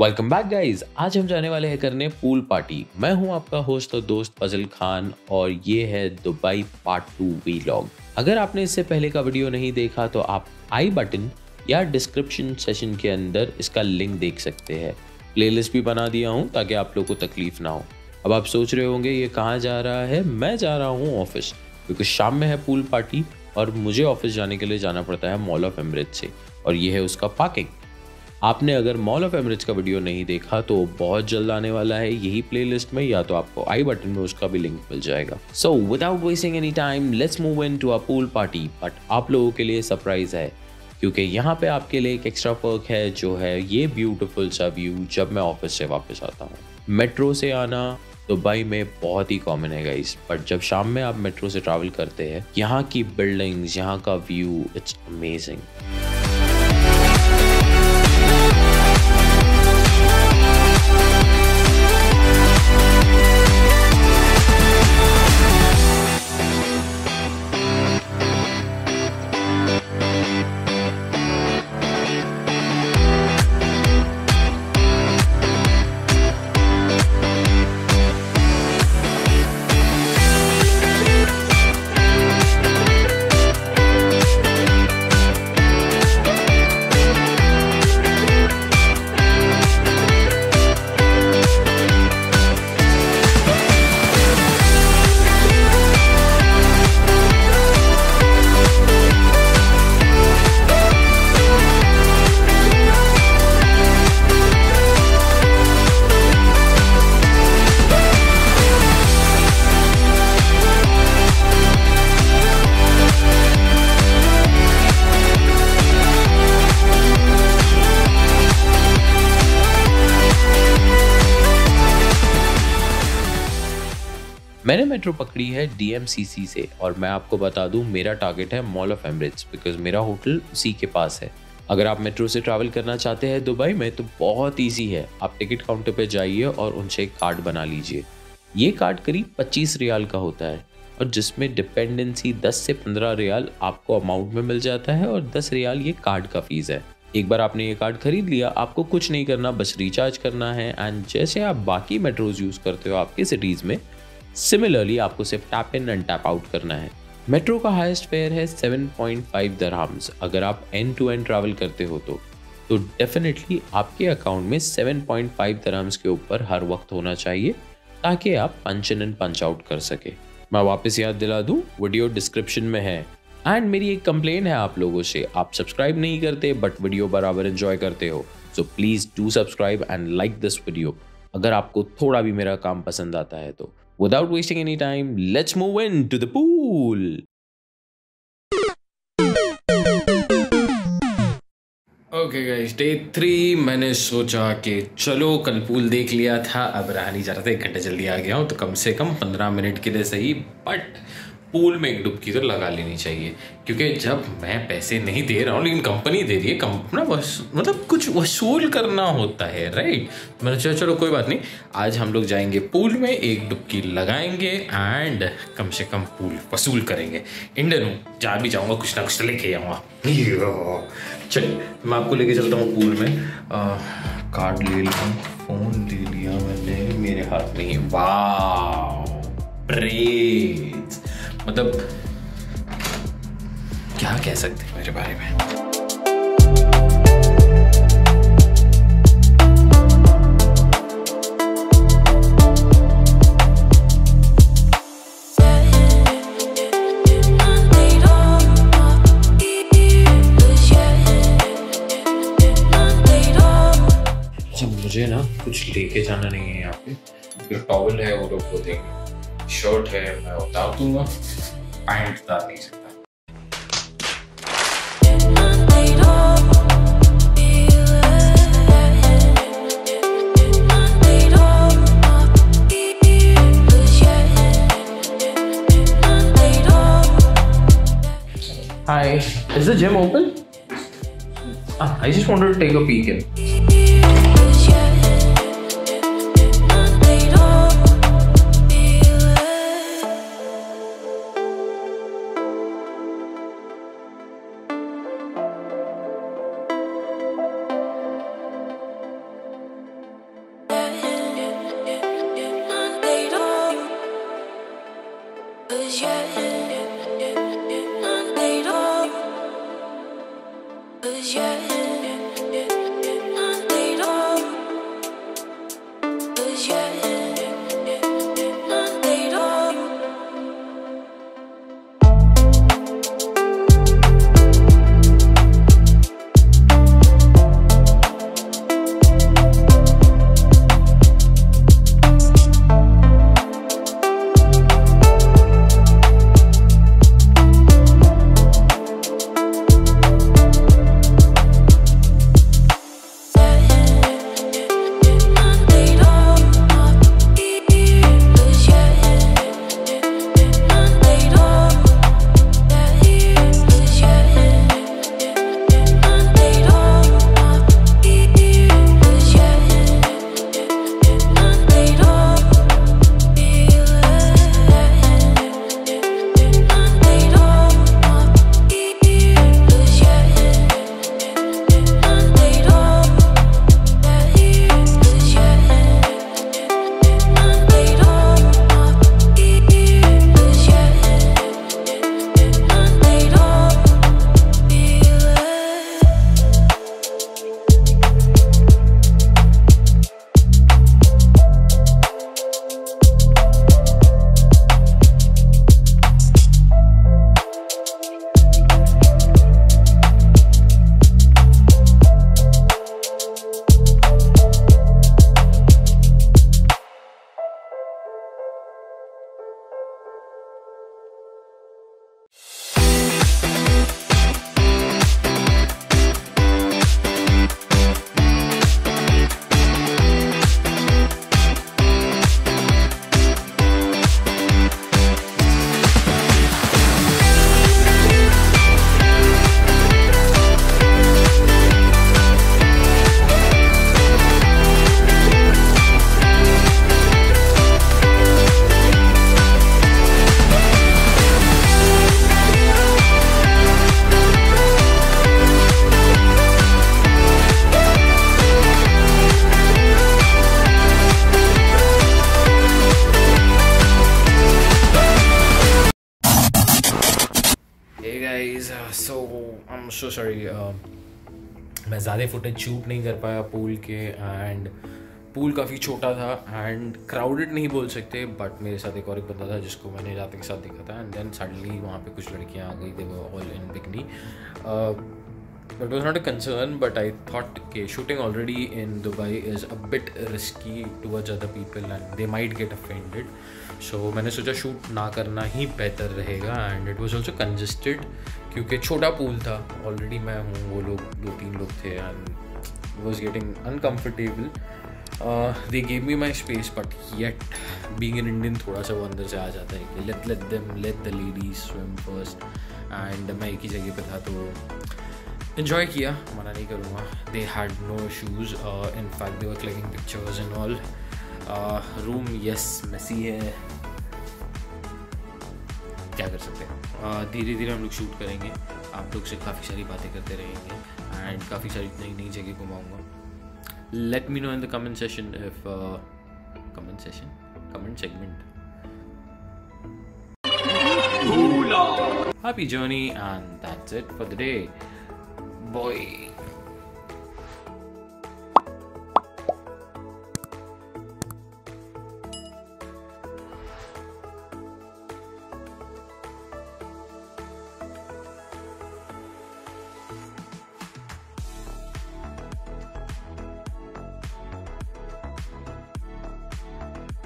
Welcome back guys आज हम जाने वाले हैं करने पूल पार्टी मैं हूँ आपका होस्ट और दोस्त फजल खान और ये है दुबई पार्ट टू वीलॉग अगर आपने इससे पहले का वीडियो नहीं देखा तो आप आई बटन या डिस्क्रिप्शन सेशन के अंदर इसका लिंक देख सकते हैं। प्लेलिस्ट भी बना दिया हूँ ताकि आप लोग को तकलीफ़ ना हो। अब आप सोच रहे होंगे, ये कहाँ जा रहा है? मैं जा रहा हूँ ऑफ़िस क्योंकि शाम में है पूल पार्टी और मुझे ऑफ़िस जाने के लिए जाना पड़ता है मॉल ऑफ़ एमरेज से और ये है उसका पार्किंग आपने अगर मॉल ऑफ़ एमरेज का वीडियो नहीं देखा तो बहुत जल्द आने वाला है यही प्लेलिस्ट में, या तो आपको आई बटन में उसका भी लिंक मिल जाएगा। So without wasting any time let's move into a pool party but आप लोगों के लिए सरप्राइज़ है, क्योंकि यहाँ पे आपके लिए एक एक्स्ट्रा पर्क है, जो है ये ब्यूटीफुल सा व्यू जब मैं ऑफ़िस से वापस आता हूँ। मेट्रो से आना दुबई में बहुत ही कॉमन है गाइस बट जब शाम में आप मेट्रो से ट्रैवल करते हैं, यहाँ की बिल्डिंग्स यहाँ का व्यू इट्स अमेजिंग मेट्रो पकड़ी है डीएमसीसी से, और मैं आपको बता दूँ, मेरा टारगेट है मॉल ऑफ़ एमरेट्स बिकॉज़ मेरा होटल उसी के पास है। अगर आप मेट्रो से ट्रैवल करना चाहते हैं दुबई में तो बहुत इजी है। आप टिकट काउंटर पे जाइए और उनसे एक कार्ड बना लीजिए। ये कार्ड करीब 25 रियाल का होता है, और जिसमें डिपेंडेंसी 10 से 15 रियाल आपको अमाउंट में मिल जाता है, और 10 रियाल ये कार्ड का फ़ीस है। एक बार आपने ये कार्ड खरीद लिया, आपको कुछ नहीं करना, बस रिचार्ज करना है एंड जैसे आप बाकी मेट्रोज यूज़ करते हो आपके सिटीज़ में सिमिलरली आपको सिर्फ़ tap in and tap out करना है। मेट्रो का हाईएस्ट फेयर है 7.5 दरहम्स अगर आप एंड टू एंड ट्रैवल करते हो तो। तो डेफिनेटली आपके अकाउंट में 7.5 दरहम्स के ऊपर हर वक्त होना चाहिए, ताकि आप पंच इन एंड पंच आउट कर सके। मैं वापस याद दिला दूँ वीडियो डिस्क्रिप्शन में है। एंड मेरी एक कंप्लेन है आप लोगों से। आप सब्सक्राइब नहीं करते बट वीडियो बराबर एंजॉय करते हो। So please do subscribe and like this video अगर आपको थोड़ा भी मेरा काम पसंद आता है तो। Without wasting any time, let's move into the pool. Okay guys day three मैंने सोचा कि चलो कल पूल देख लिया था अब रहा नहीं जा रहा था एक घंटे जल्दी आ गया हूँ तो कम से कम पंद्रह मिनट के लिए सही बट पूल में एक डुबकी तो लगा लेनी चाहिए। क्योंकि जब मैं पैसे नहीं दे रहा हूँ, लेकिन कंपनी दे रही है कंपना मतलब कुछ वसूल करना होता है राइट मैंने चलो चलो कोई बात नहीं, आज हम लोग जाएँगे पूल में, एक डुबकी लगाएँगे एंड कम से कम पूल वसूल करेंगे। इंडियन हूँ, जा भी जाऊँगा, कुछ ना कुछ तो लेके आऊँगा। चलिए मैं आपको लेके चलता हूँ पूल में। कार्ड ले लिया फ़ोन ले लिया मैंने, मेरे हाथ में वाह ब्रेज मतलब क्या कह सकते हैं मेरे बारे में मुझे ना कुछ लेके जाना नहीं है यहाँ पे जो टॉवल है वो लोग को देंगे शर्ट है मैं उतार दूंगा पैंट उतार नहीं सकता Hi, is the gym open? Ah, I just wanted to take a peek in. yeux I am so sorry मैं ज़्यादा फुटेज शूट नहीं कर पाया पूल के एंड पूल काफ़ी छोटा था एंड क्राउडेड नहीं बोल सकते बट मेरे साथ एक और एक बंदा था जिसको मैंने जाते के साथ देखा था एंड देन सडनली वहाँ पे कुछ लड़कियाँ आ गई they all in bikini It was not a concern, but I thought okay, shooting already in Dubai is a bit risky towards other people and they might get offended. So मैंने सोचा shoot ना करना ही बेहतर रहेगा and it was also congested क्योंकि छोटा pool था ऑलरेडी मैं हूँ वो लोग दो तीन लोग थे and was getting uncomfortable they gave me my space but yet being in Indian थोड़ा सा वो अंदर से आ जाता है कि let let them let the ladies swim first and मैं एक ही जगह पे था तो इन्जॉय किया। मना नहीं करूँगा। They had no shoes in fact they were clicking pictures and all room yes messy है। क्या कर सकते हैं? धीरे धीरे हम लोग शूट करेंगे। आप लोग से काफ़ी सारी बातें करते रहेंगे। एंड काफ़ी सारी नई नई जगह घुमाऊँगा। Let me know in the comment session if comment session comment segment Happy journey, and that's it for the day. Boy